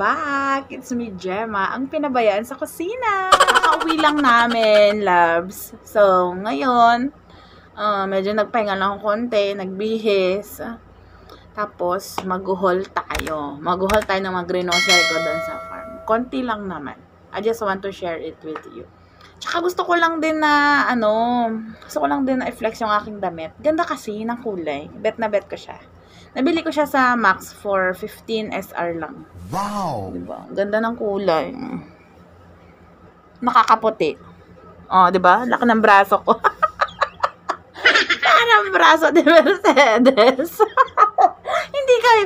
Back! It's me, Gemma, ang pinabayaan sa kusina. Kakauwi lang namin, loves. So, ngayon, uh, medyo nagpahinga lang konti, nagbihis. Tapos, mag-haul tayo. Mag-haul tayo ng mga grocery ko doon sa farm. Konti lang naman. I just want to share it with you. Tsaka gusto ko lang din na, ano, gusto ko lang din na i-flex yung aking damit. Ganda kasi ng kulay. Bet na bet ko siya. Nabili ko siya sa Max for 15 SR lang. Wow! Diba? Ganda ng kulay. Nakakaputi. Oh, 'di ba? Laki ng braso ko. Parang braso ni Mercedes. hindi kayo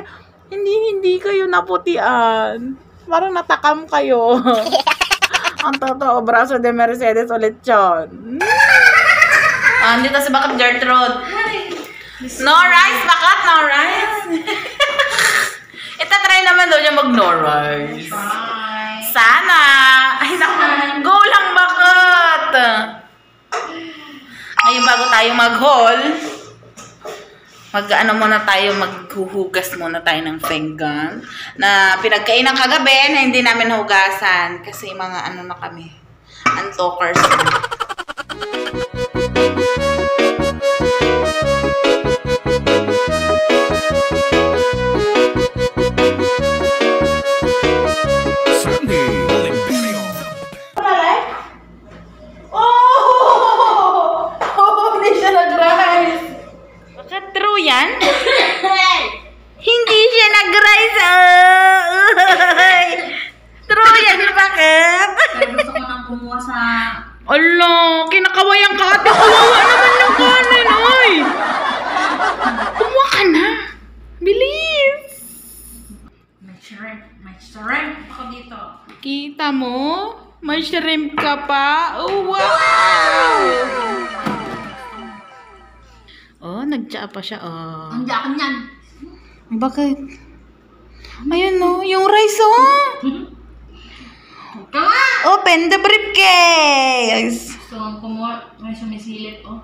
hindi hindi kayo naputian. Parang natakam kayo. Ang totoo, braso de Mercedes ulit yun. Ah, dito si Bakit Gertrude. No rice, bakat, no rice. Itatry naman daw niya mag no rice. Sana. Ay, naku. Go lang, bakat. Ngayon, bago tayo mag-haul, mag-ano muna tayo, maghuhugas muna tayo ng pinggan na pinagkainan kagabi na hindi namin hugasan kasi mga ano na kami, untokers na. Oh, nagtsaa pa siya, oh. Ang akin yan. Bakit? Ayun, no. Yung rice, oh. Nga! Open the briefcase. Gusto kong kumuha. May sumisilip, oh.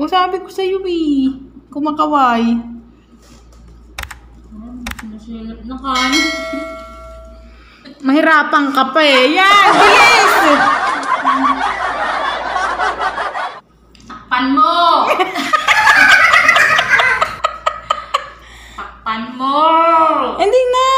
Oh, sabi ko sa'yo, eh. Kumakaway. Oh, sumisilip na kanin. Mahirapan ka pa, eh. Yan, bilis! Takpan mo! Takpan mo! Hindi na.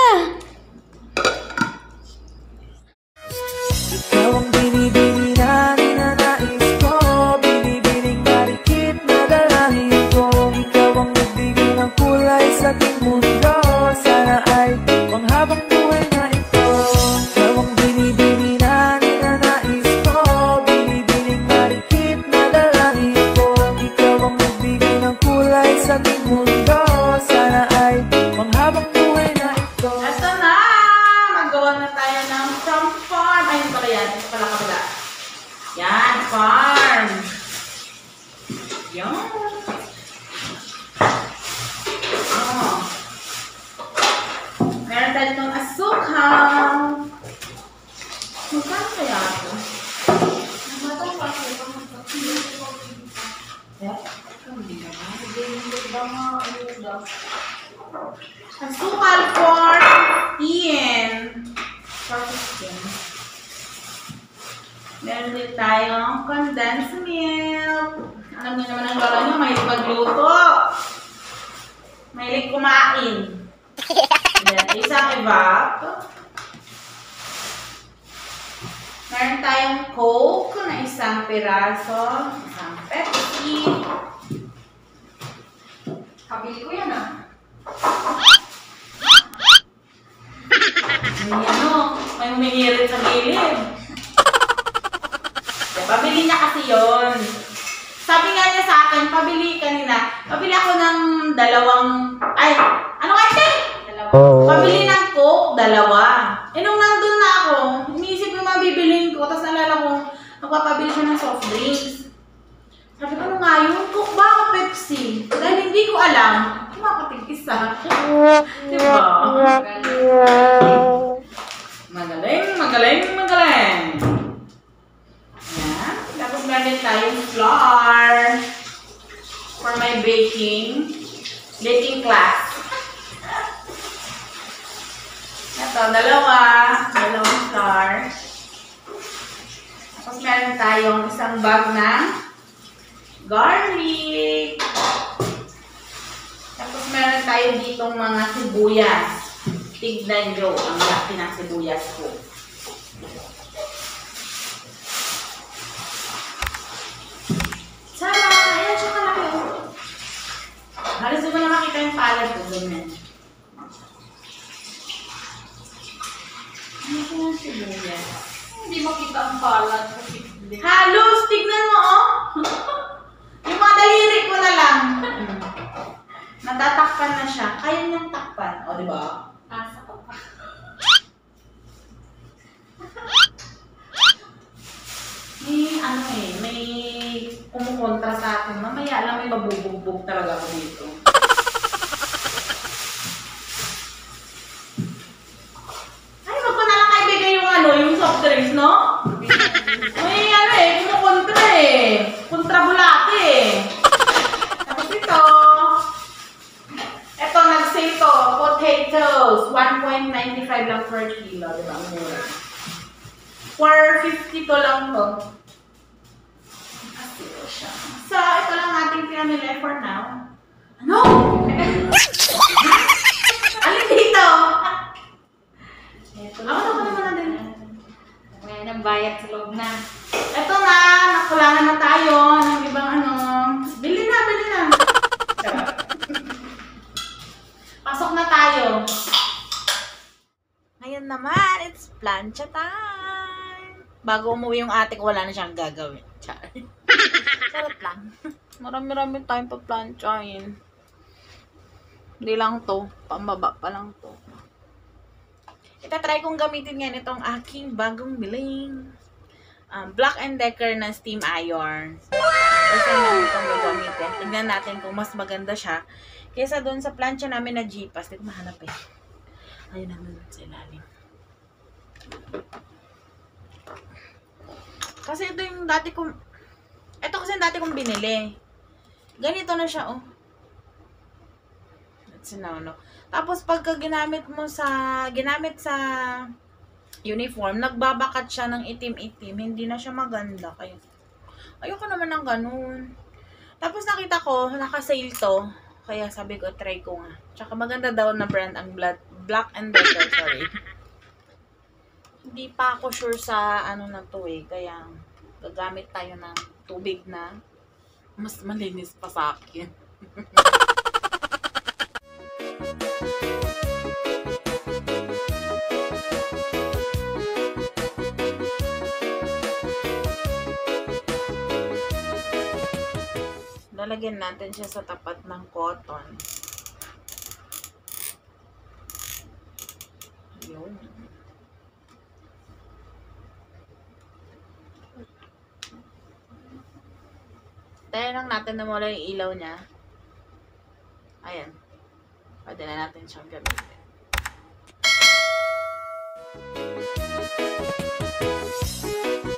Farm. Yan. Oh. Meron tayo itong asukal. Magkano kaya? Yeah. Asukal for Ian. For 15. Meron din tayong condensed milk. Alam niyo naman ang lola niyo, mahilig magluto. Mahilig kumain. Then, isang evap. Meron tayong Coke na isang piraso. Isang Pepsi. Kabili ko yan, ah. May ano, may humihirit sa gilid. Pabili niya kasi yon. Sabi nga niya sa akin, pabili kanina. Pabili ako ng dalawang, ay, ano kasi? Pabili ng Coke, dalawa. Eh, nung nandun na ako, iniisip ko mabibilin ko, tapos nalala ko, magpapabili siya ng soft drinks. Sabi ko, ano nga yun? Coke ba o Pepsi? Dahil hindi ko alam, kumakatig isa. diba? Magaling, magaling, magaling. Meron tayong flour for my baking. Baking class. Ito, dalawa. Dalawang star. Tapos meron tayong isang bag ng garlic. Tapos meron tayo ditong mga sibuyas. Tignan nyo ang laki ng sibuyas ko. Sama! Ayan, siya kalaki. oh. Halos mo na makita yung palad ko. Ganyan. Ano ko yung sibuyas? Hindi makita ang palad kasi Halos! Tignan mo, oh! yung mga daliri ko na lang. Natatakpan na siya. Kaya niyang takpan. O, di ba? asa ko pa. May, ano eh, may kumukontra sa akin. Mamaya lang may mabubugbog talaga ako dito. Ay, wag ko na lang kaibigay yung ano, yung soft drinks, no? May ano eh, kumukontra eh. Kontrabulate eh. Tapos ito, ito, nag-sale to, potatoes, 1.95 lang per kilo, di ba? Mura. 450 to lang to. Ito lang ating pinamili for now. Ano? Alin dito? Ito Ako na ko naman na din. May nang bayad sa loob na. Ito na, nakulangan na tayo ng ibang ano. Bili na, bili na. Pasok na tayo. Ngayon naman, it's plancha time. Bago umuwi yung ate ko, wala na siyang gagawin. Char. Charot lang. Marami-rami tayong pa-planchain. Hindi lang to. Pambaba pa lang to. Itatry kong gamitin ngayon itong aking bagong biling. Um, Black and Decker na steam iron. First time namin itong gagamitin. Tignan natin kung mas maganda siya kaysa doon sa plancha namin na Jeepas. Hindi ko mahanap eh. Ayun na doon sa ilalim. Kasi ito yung dati kong... Ito kasi dati kong binili. Ganito na siya, oh. See now, no? Tapos pagka ginamit mo sa... Ginamit sa uniform, nagbabakat siya ng itim-itim. Hindi na siya maganda. Kaya, ayoko naman ng ganun. Tapos nakita ko, naka-sale to. Kaya sabi ko, try ko nga. Tsaka maganda daw na brand ang Black, Black and Decker, sorry. Hindi pa ako sure sa ano na to eh. Kaya gagamit tayo ng tubig na mas malinis pa sa akin. Lalagyan natin siya sa tapat ng cotton. Yun. Tayo lang natin na mula yung ilaw niya. Ayan. Pwede na natin siyang gamitin. Wow!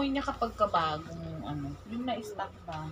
Amoy niya kapag kabagong ano. Yung na-stock ba?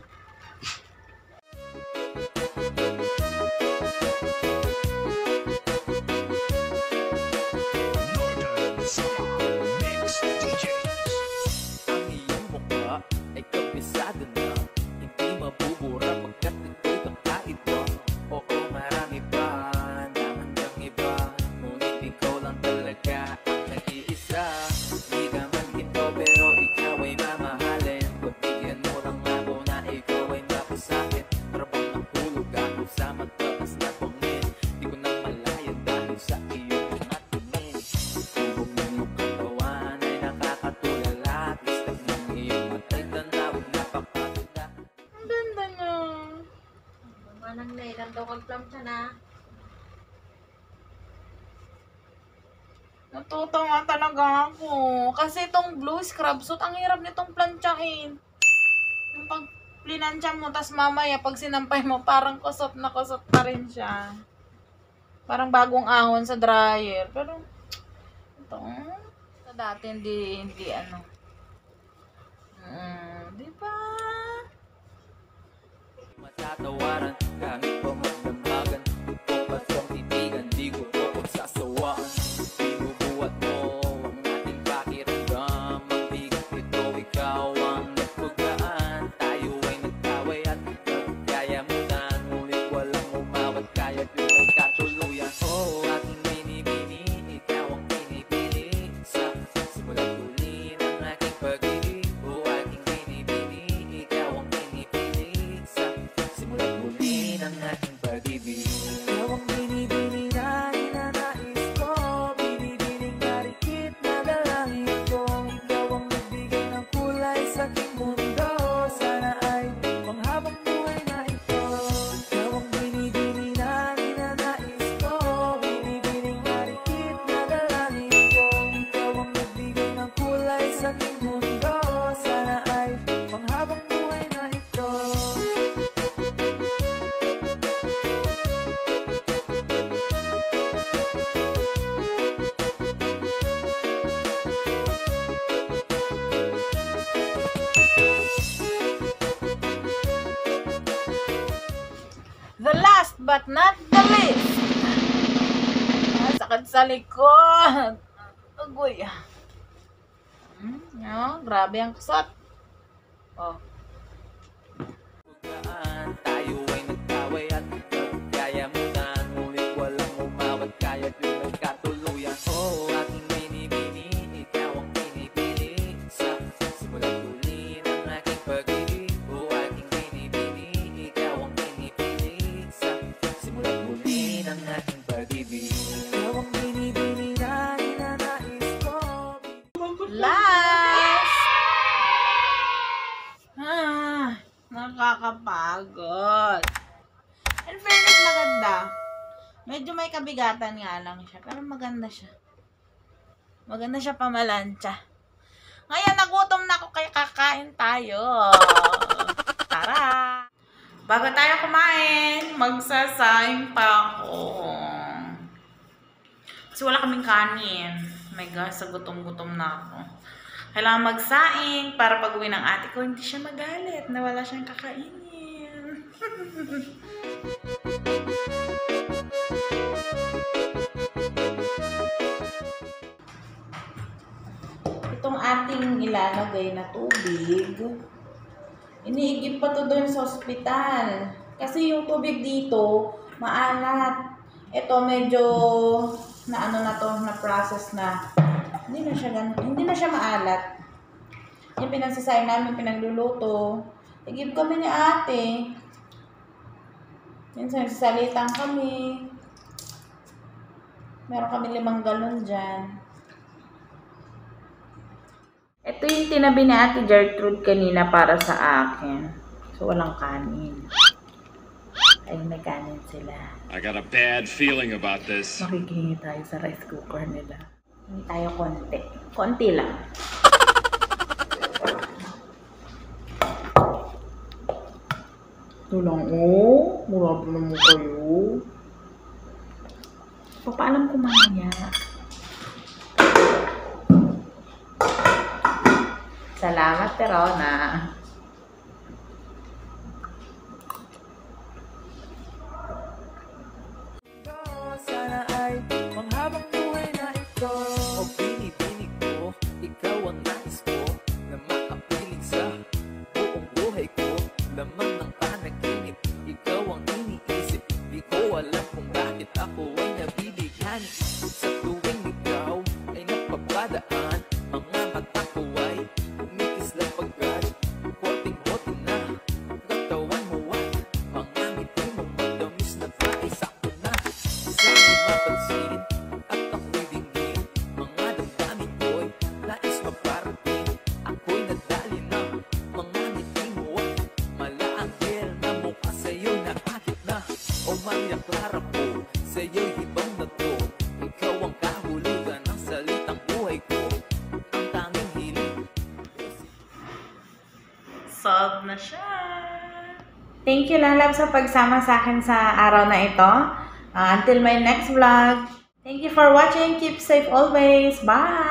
Kag-plancha na. Natuto nga talaga ako. Kasi itong blue scrub suit, ang hirap nitong planchahin. Yung pag plinansya mo, tas mamaya pag sinampay mo, parang kusot na kusot pa rin siya. Parang bagong ahon sa dryer. Pero, ito, sa dati hindi, hindi ano. Mm, di ba? Matatawaran but not the least. Ah, sakit sa likod. Agoy. Hmm, no, grabe ang kusot. Nakakapagod. In fairness, maganda. Medyo may kabigatan nga lang siya, pero maganda siya. Maganda siya pamalansya. Ngayon, nagutom na ako kaya kakain tayo. Tara! Bago tayo kumain, magsasaing pa ako. Kasi wala kaming kanin. Oh my God, sa gutom-gutom na ako. Kailangan magsaing para pag uwi ng ate ko, hindi siya magalit na wala siyang kakainin. Itong ating ilalagay na tubig, iniigib pa to doon sa ospital. Kasi yung tubig dito, maalat. Ito medyo na ano na to, na process na hindi na siya gan hindi na siya maalat. Yung pinagsasayang namin, pinagluluto. Igib kami ni ate. Minsan nagsasalitan kami. Meron kami limang galon dyan. Ito yung tinabi ni Ate Gertrude kanina para sa akin. So, walang kanin. Ay, may kanin sila. I got a bad feeling about this. Makikingi tayo sa rice cooker nila. Hindi tayo konti. Konti lang. Ito lang, oh. Murabi naman kayo. Papaalam ko mamaya. Salamat, Terona. Thank you, Lalab, sa pagsama sa akin sa araw na ito. Uh, until my next vlog. Thank you for watching. Keep safe always. Bye!